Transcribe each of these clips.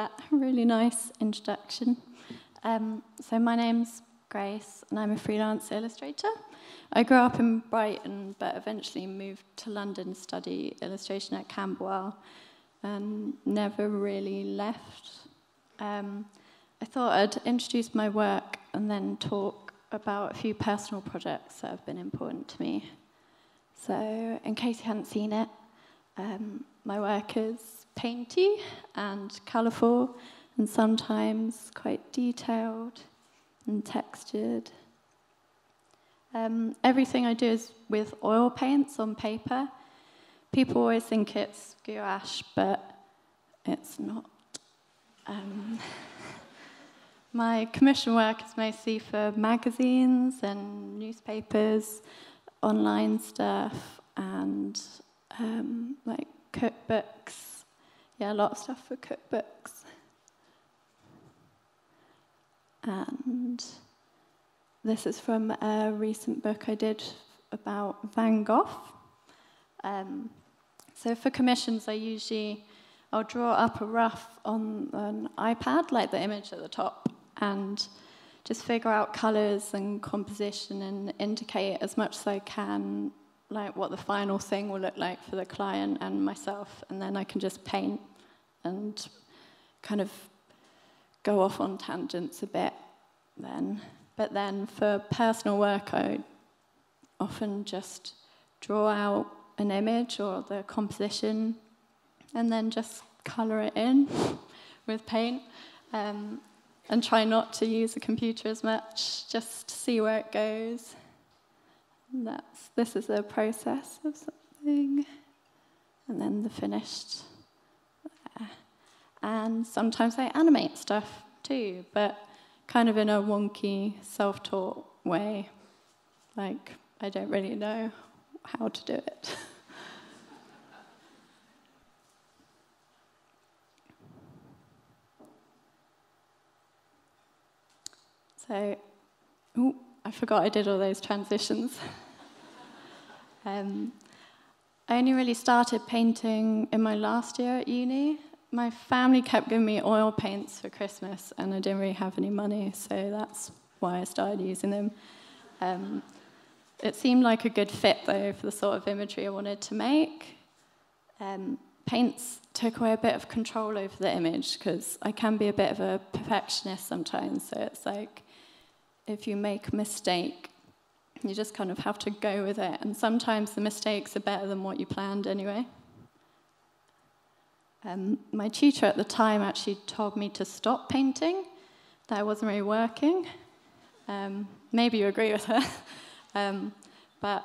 that really nice introduction. Um, so my name's Grace, and I'm a freelance illustrator. I grew up in Brighton, but eventually moved to London to study illustration at Camberwell, and never really left. Um, I thought I'd introduce my work and then talk about a few personal projects that have been important to me. So, in case you hadn't seen it, um, my work is painty and colourful and sometimes quite detailed and textured. Um, everything I do is with oil paints on paper. People always think it's gouache, but it's not. Um, my commission work is mostly for magazines and newspapers, online stuff, and um, like cookbooks. Yeah, a lot of stuff for cookbooks. And this is from a recent book I did about Van Gogh. Um, so for commissions, I usually I'll draw up a rough on an iPad, like the image at the top, and just figure out colors and composition and indicate as much as I can like what the final thing will look like for the client and myself, and then I can just paint and kind of go off on tangents a bit then. But then for personal work, I often just draw out an image or the composition and then just colour it in with paint um, and try not to use a computer as much, just see where it goes. That's, this is a process of something, and then the finished. There. And sometimes I animate stuff too, but kind of in a wonky, self taught way. Like, I don't really know how to do it. so, ooh, I forgot I did all those transitions. um, I only really started painting in my last year at uni, my family kept giving me oil paints for Christmas, and I didn't really have any money, so that's why I started using them. Um, it seemed like a good fit, though, for the sort of imagery I wanted to make. Um, paints took away a bit of control over the image because I can be a bit of a perfectionist sometimes. So it's like if you make a mistake, you just kind of have to go with it. And sometimes the mistakes are better than what you planned anyway. Um, my tutor at the time actually told me to stop painting, that I wasn't really working. Um, maybe you agree with her. um, but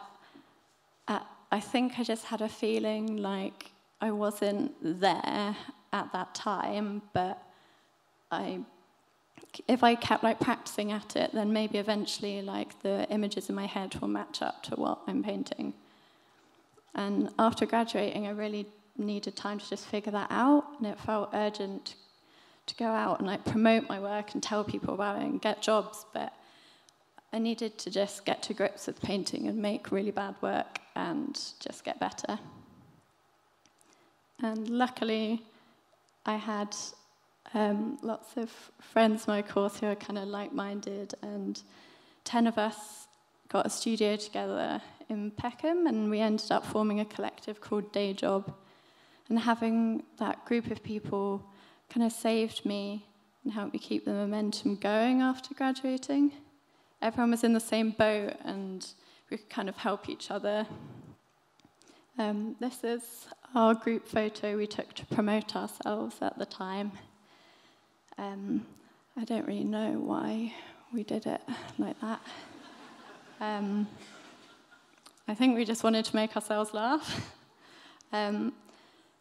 uh, I think I just had a feeling like I wasn't there at that time, but I, if I kept like practicing at it, then maybe eventually like the images in my head will match up to what I'm painting. And after graduating, I really needed time to just figure that out, and it felt urgent to go out and like promote my work and tell people about it and get jobs, but I needed to just get to grips with painting and make really bad work and just get better. And luckily, I had um, lots of friends in my course who are kind of like-minded, and 10 of us got a studio together in Peckham, and we ended up forming a collective called Day Job, and having that group of people kind of saved me and helped me keep the momentum going after graduating. Everyone was in the same boat and we could kind of help each other. Um, this is our group photo we took to promote ourselves at the time. Um, I don't really know why we did it like that. Um, I think we just wanted to make ourselves laugh. Um,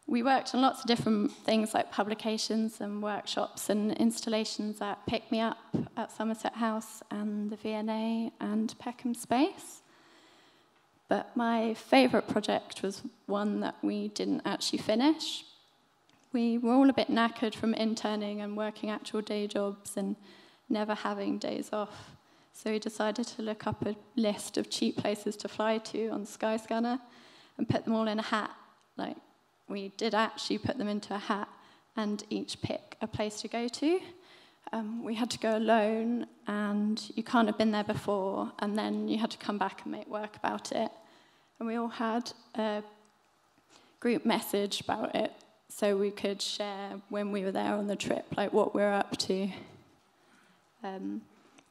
we worked on lots of different things like publications and workshops and installations at Pick Me Up at Somerset House and the V&A and Peckham Space. But my favourite project was one that we didn't actually finish. We were all a bit knackered from interning and working actual day jobs and never having days off. So we decided to look up a list of cheap places to fly to on Skyscanner and put them all in a hat, like we did actually put them into a hat and each pick a place to go to. Um, we had to go alone, and you can't have been there before, and then you had to come back and make work about it. And we all had a group message about it, so we could share when we were there on the trip, like what we we're up to. Um,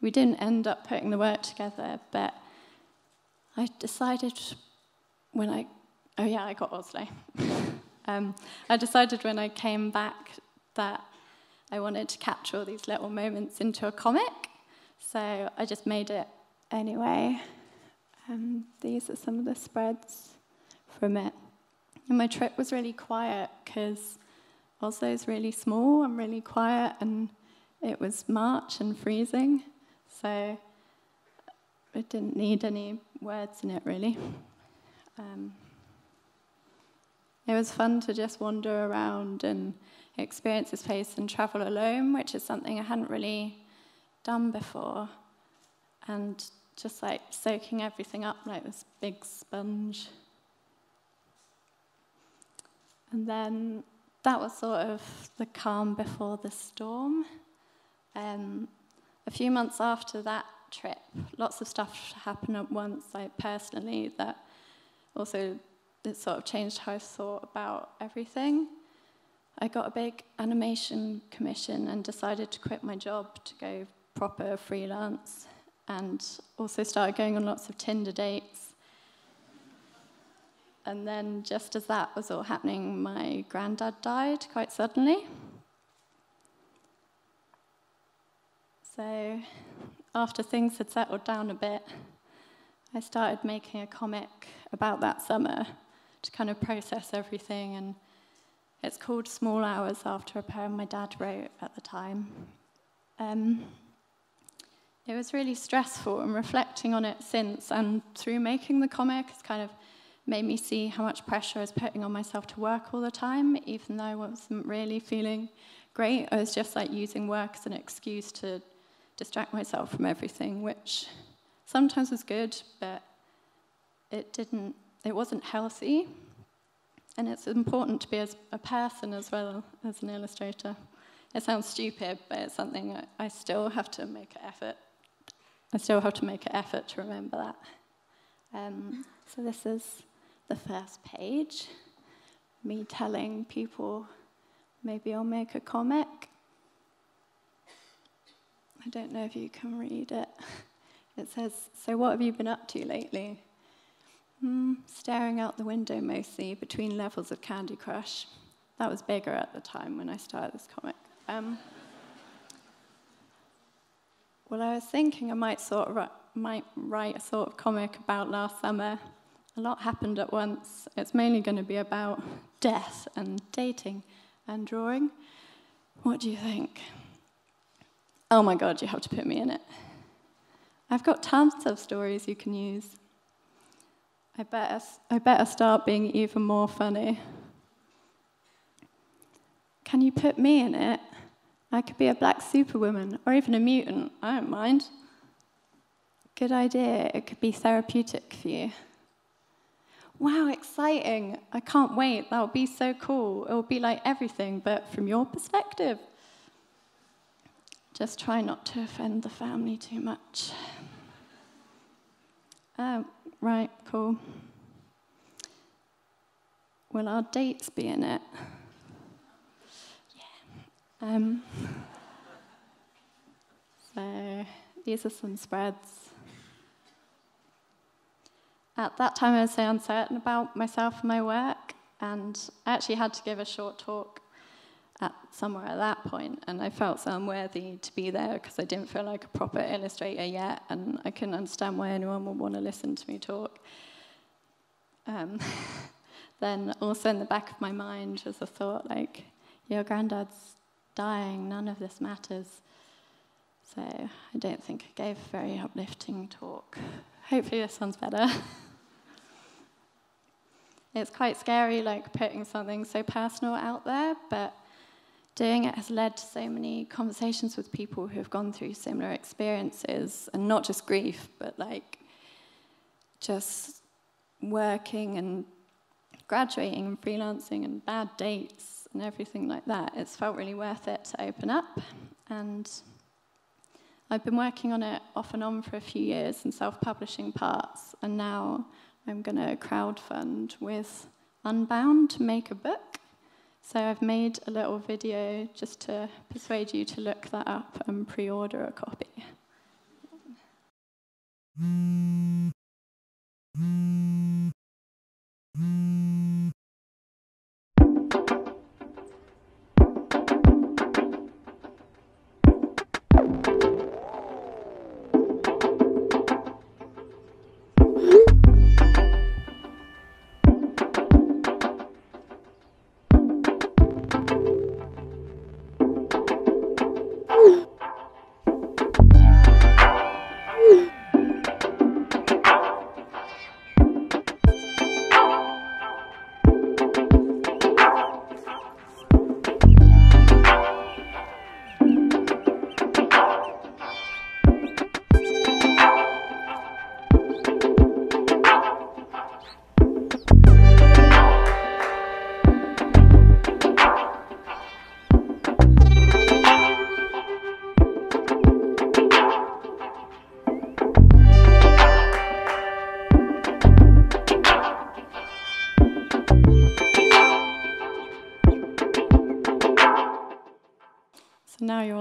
we didn't end up putting the work together, but I decided when I, oh yeah, I got Oslo. um, I decided when I came back that I wanted to capture all these little moments into a comic, so I just made it anyway. Um, these are some of the spreads from it. And my trip was really quiet because Oslo is really small and really quiet, and it was March and freezing, so it didn't need any words in it really. Um, it was fun to just wander around and experience this place and travel alone, which is something I hadn't really done before. And just like soaking everything up like this big sponge. And then that was sort of the calm before the storm. Um, a few months after that trip, lots of stuff happened at once, like personally, that also it sort of changed how I thought about everything. I got a big animation commission and decided to quit my job to go proper freelance and also started going on lots of Tinder dates. And then, just as that was all happening, my granddad died quite suddenly. So, after things had settled down a bit, I started making a comic about that summer to kind of process everything. And it's called Small Hours after a poem my dad wrote at the time. Um, it was really stressful, and reflecting on it since and through making the comic has kind of made me see how much pressure I was putting on myself to work all the time, even though I wasn't really feeling great. I was just like using work as an excuse to distract myself from everything, which sometimes was good, but it didn't, it wasn't healthy. And it's important to be as a person as well as an illustrator. It sounds stupid, but it's something I, still have to make an effort I still have to make an effort to remember that. Um, so this is the first page, me telling people maybe I'll make a comic. I don't know if you can read it. It says, So, what have you been up to lately? Mm, staring out the window mostly between levels of Candy Crush. That was bigger at the time when I started this comic. Um, well, I was thinking I might sort of might write a sort of comic about last summer. A lot happened at once. It's mainly going to be about death and dating and drawing. What do you think? Oh my god, you have to put me in it. I've got tons of stories you can use. I better, I better start being even more funny. Can you put me in it? I could be a black superwoman or even a mutant. I don't mind. Good idea. It could be therapeutic for you. Wow, exciting. I can't wait. That will be so cool. It will be like everything, but from your perspective. Just try not to offend the family too much. Oh, right, cool. Will our dates be in it? Um, so these are some spreads. At that time, I was so uncertain about myself and my work, and I actually had to give a short talk at somewhere at that point, and I felt so unworthy to be there because I didn't feel like a proper illustrator yet, and I couldn't understand why anyone would want to listen to me talk. Um, then also in the back of my mind was a thought like, your granddad's dying, none of this matters. So I don't think I gave a very uplifting talk. Hopefully this one's better. it's quite scary, like putting something so personal out there, but doing it has led to so many conversations with people who have gone through similar experiences, and not just grief, but like just working and graduating and freelancing and bad dates and everything like that, it's felt really worth it to open up. And I've been working on it off and on for a few years in self-publishing parts, and now I'm going to crowdfund with Unbound to make a book. So I've made a little video just to persuade you to look that up and pre-order a copy. So now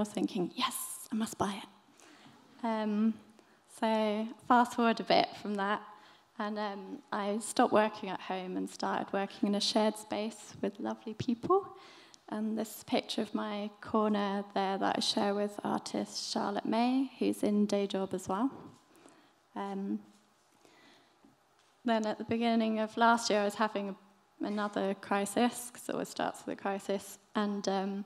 you're thinking, yes, I must buy it. Um, so fast forward a bit from that, and um, I stopped working at home and started working in a shared space with lovely people. And this picture of my corner there that I share with artist Charlotte Mei, who's in day job as well. Um, then at the beginning of last year, I was having a, another crisis, because it always starts with a crisis, and um,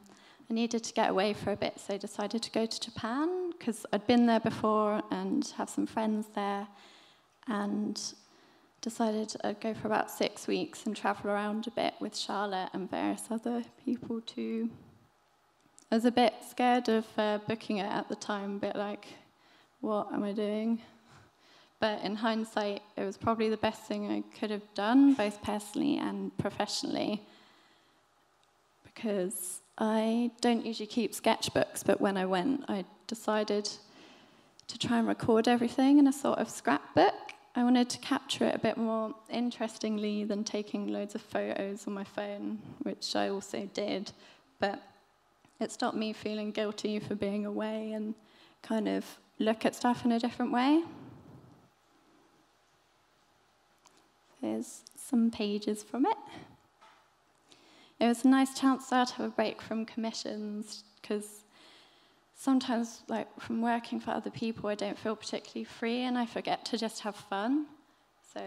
I needed to get away for a bit, so I decided to go to Japan because I'd been there before and have some friends there, and decided I'd go for about six weeks and travel around a bit with Charlotte and various other people too. I was a bit scared of uh, booking it at the time, a bit like, what am I doing? But in hindsight, it was probably the best thing I could have done, both personally and professionally, because I don't usually keep sketchbooks, but when I went, I decided to try and record everything in a sort of scrapbook. I wanted to capture it a bit more interestingly than taking loads of photos on my phone, which I also did. But it stopped me feeling guilty for being away and kind of look at stuff in a different way. There's some pages from it. It was a nice chance there to have a break from commissions because sometimes, like from working for other people, I don't feel particularly free and I forget to just have fun. So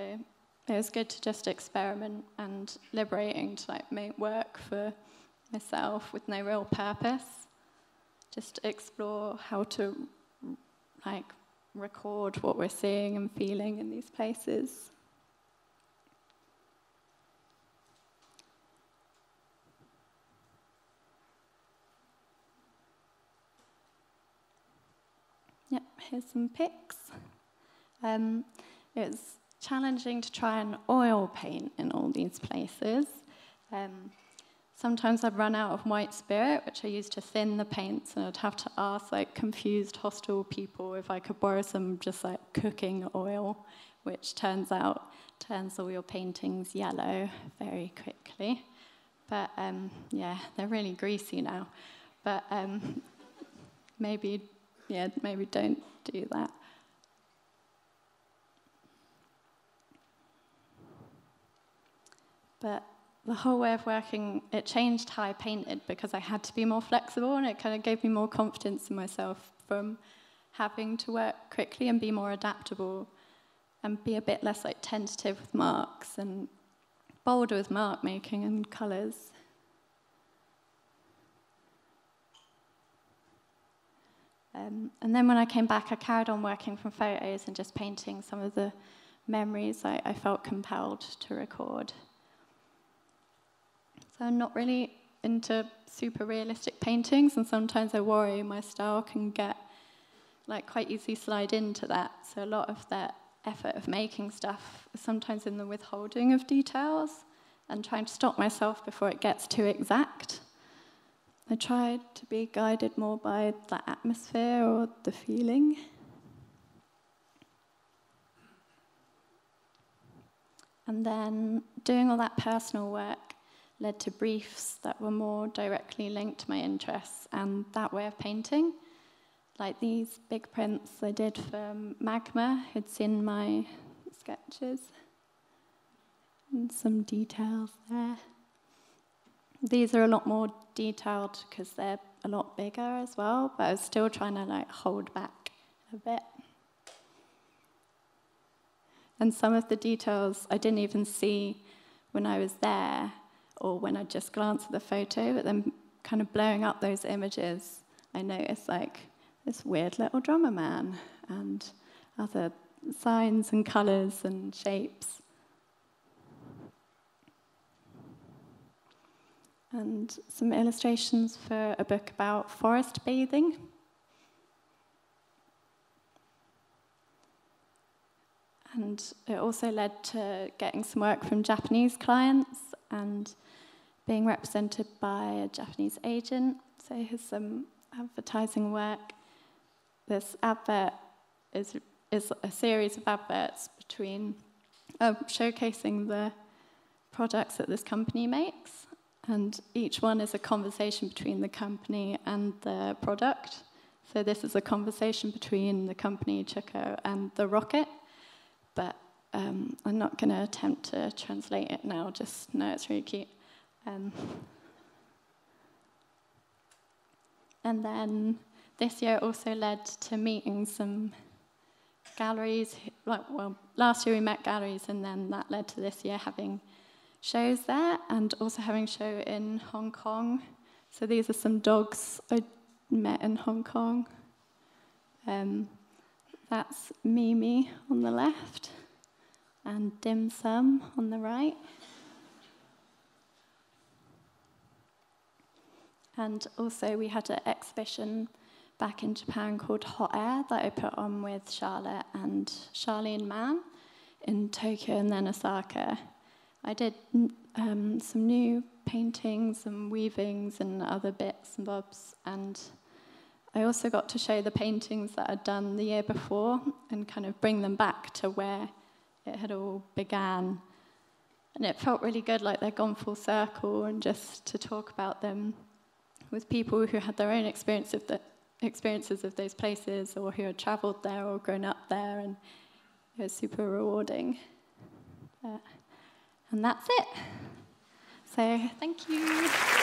it was good to just experiment and liberating to like make work for myself with no real purpose. Just explore how to like record what we're seeing and feeling in these places. Yep, here's some pics. Um, it was challenging to try and oil paint in all these places. Um, sometimes I'd run out of white spirit, which I used to thin the paints, and I'd have to ask like confused hostel people if I could borrow some just like cooking oil, which turns out turns all your paintings yellow very quickly. But um, yeah, they're really greasy now. But um, maybe yeah, maybe don't do that. But the whole way of working, it changed how I painted because I had to be more flexible and it kind of gave me more confidence in myself from having to work quickly and be more adaptable and be a bit less like tentative with marks and bolder with mark making and colours. Um, and then when I came back, I carried on working from photos and just painting some of the memories I, I felt compelled to record. So I'm not really into super realistic paintings, and sometimes I worry my style can get like quite easily slide into that. So a lot of that effort of making stuff is sometimes in the withholding of details and trying to stop myself before it gets too exact. I tried to be guided more by the atmosphere or the feeling. And then doing all that personal work led to briefs that were more directly linked to my interests and that way of painting. Like these big prints I did for Magma, who'd seen my sketches. And some details there. These are a lot more detailed because they're a lot bigger as well, but I was still trying to like hold back a bit. And some of the details I didn't even see when I was there or when I just glanced at the photo, but then kind of blowing up those images, I noticed like this weird little drummer man and other signs and colours and shapes. And some illustrations for a book about forest bathing. And it also led to getting some work from Japanese clients and being represented by a Japanese agent. So here's some advertising work. This advert is, is a series of adverts between uh, showcasing the products that this company makes. And each one is a conversation between the company and the product. So this is a conversation between the company Chuko and the rocket but um, I'm not going to attempt to translate it now, just know it's really cute. Um, and then this year also led to meeting some galleries. Like, well, last year we met galleries, and then that led to this year having shows there, and also having a show in Hong Kong. So these are some dogs I met in Hong Kong. Um, that's Mimi on the left and Dim Sum on the right. And also, we had an exhibition back in Japan called Hot Air that I put on with Charlotte and Charlene Man in Tokyo and then Osaka. I did um, some new paintings and weavings and other bits and bobs, and I also got to show the paintings that I'd done the year before and kind of bring them back to where it had all began. And it felt really good, like they'd gone full circle, and just to talk about them with people who had their own experience of the, experiences of those places or who had travelled there or grown up there, and it was super rewarding. Uh, and that's it. So, thank you.